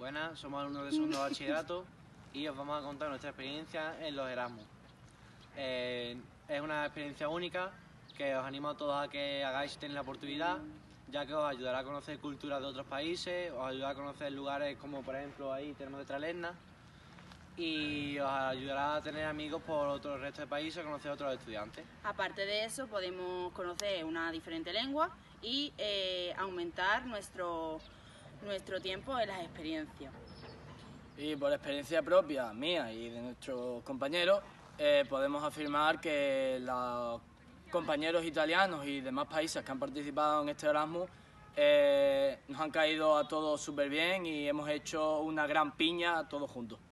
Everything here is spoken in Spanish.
Buenas, somos alumnos de segundo bachillerato y os vamos a contar nuestra experiencia en los Erasmus. Eh, es una experiencia única que os animo a todos a que hagáis si tenéis la oportunidad, ya que os ayudará a conocer culturas de otros países, os ayudará a conocer lugares como por ejemplo ahí tenemos de Tralerna y os ayudará a tener amigos por otro resto de países, conocer a otros estudiantes. Aparte de eso, podemos conocer una diferente lengua y eh, aumentar nuestro, nuestro tiempo en las experiencias. Y por experiencia propia mía y de nuestros compañeros, eh, podemos afirmar que los compañeros italianos y demás países que han participado en este Erasmus eh, nos han caído a todos súper bien y hemos hecho una gran piña todos juntos.